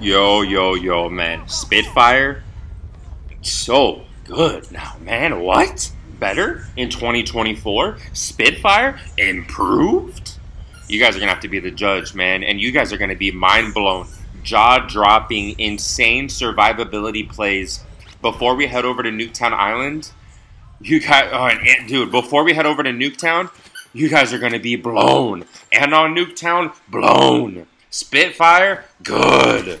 Yo, yo, yo, man. Spitfire? So good now, man. What? Better in 2024? Spitfire? Improved? You guys are going to have to be the judge, man. And you guys are going to be mind blown, jaw dropping, insane survivability plays before we head over to Nuketown Island. You guys, oh, and, dude, before we head over to Nuketown, you guys are going to be blown. And on Nuketown, blown. Spitfire, good.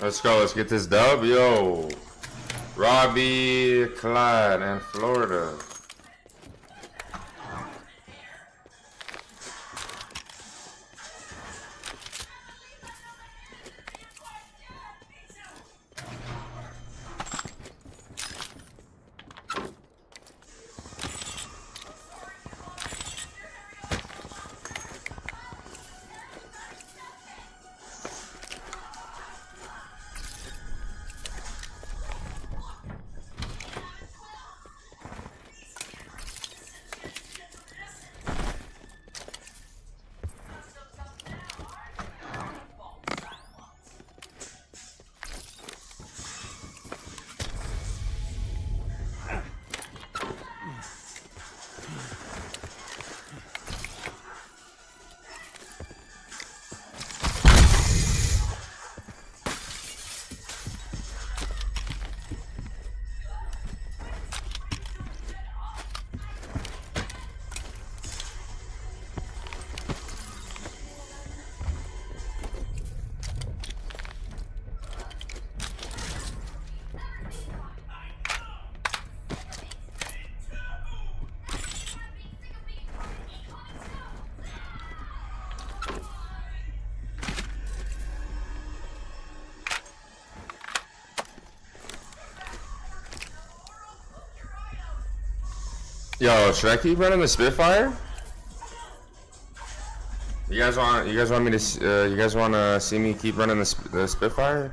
Let's go. Let's get this dub. Yo. Robbie, Clyde, and Florida. Yo, should I keep running the Spitfire? You guys want? You guys want me to? Uh, you guys want to see me keep running the, the Spitfire?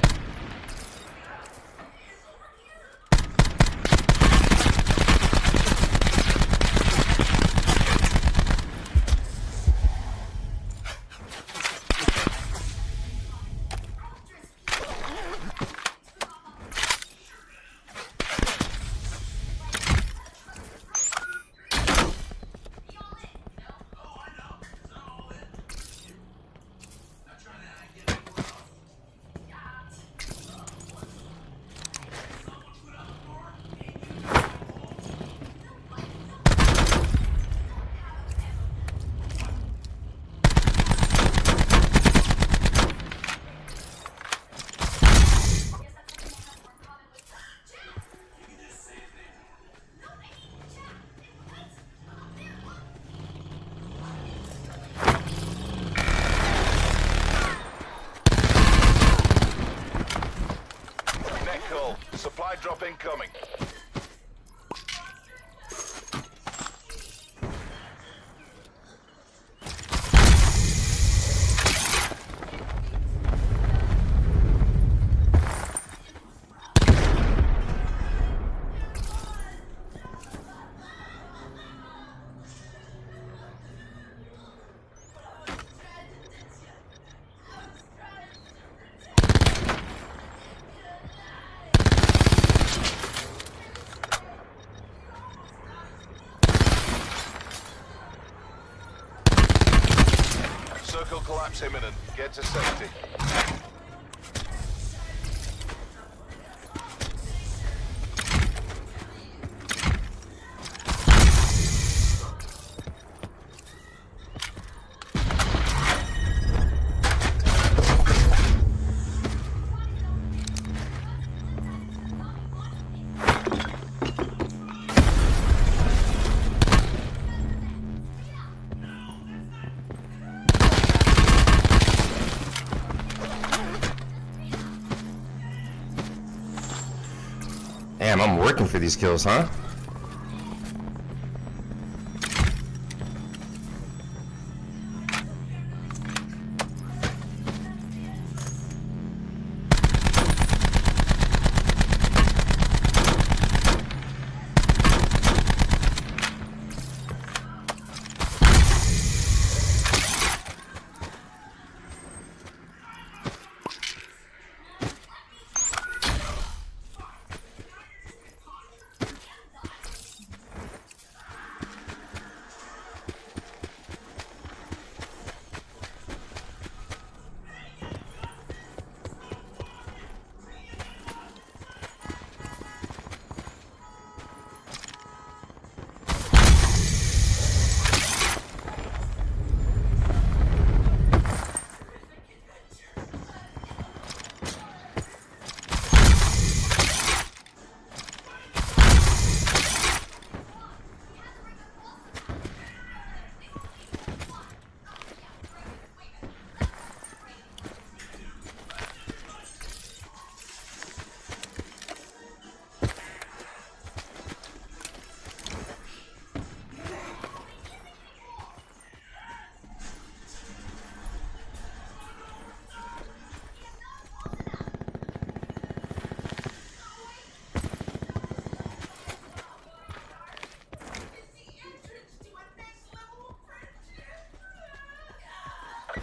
Circle collapse imminent. Get to safety. For these kills, huh?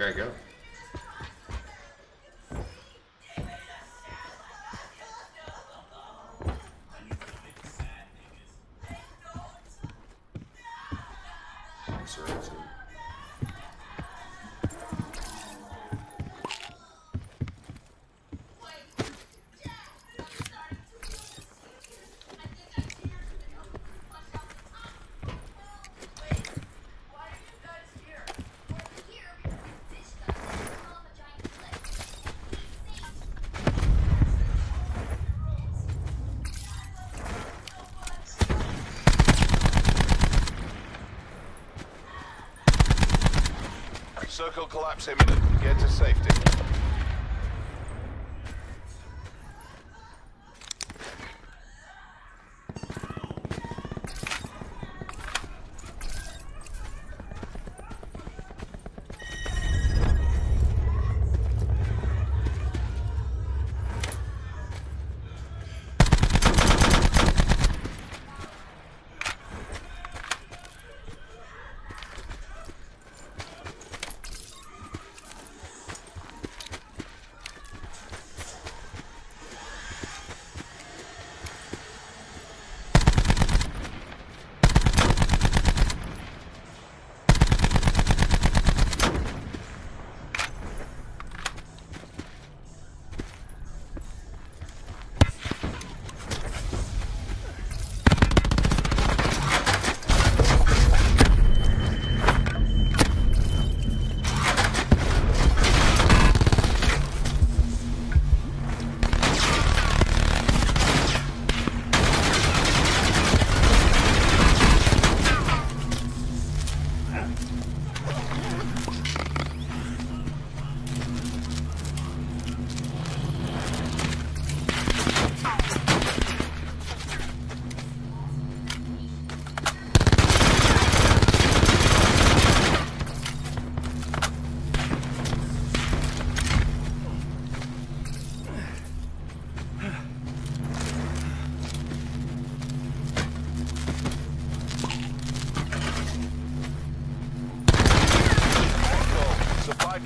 I gotta go. Circle collapse imminent. Get to safety.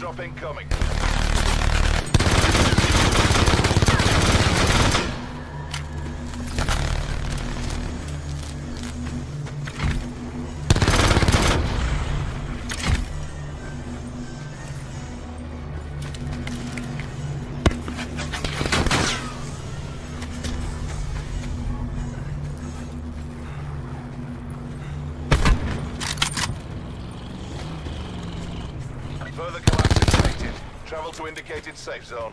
Call. Supply drop incoming. Indicated safe zone.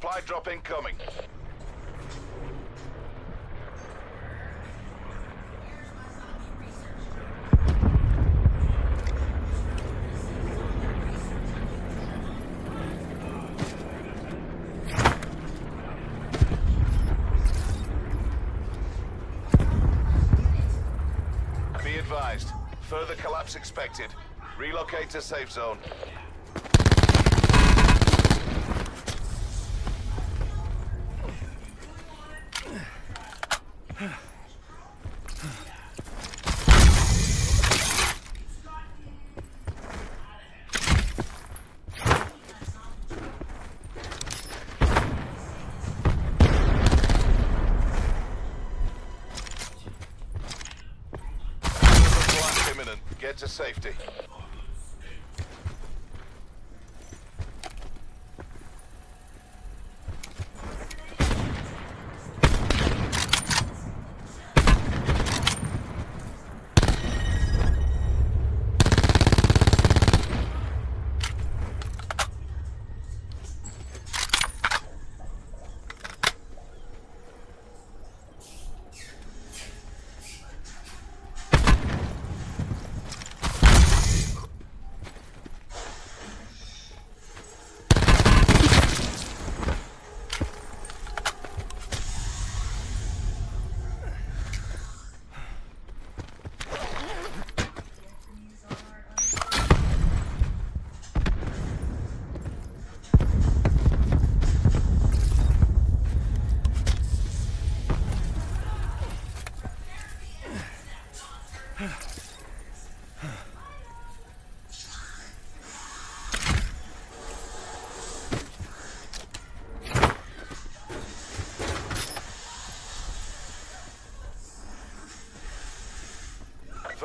Supply drop incoming. Be advised. Further collapse expected. Relocate to safe zone. Get to safety.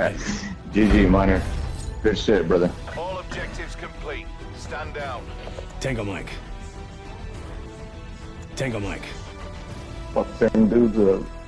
GG, Miner. Good shit, brother. All objectives complete. Stand down. Tango Mike. Tango Mike. Fuck them dudes up.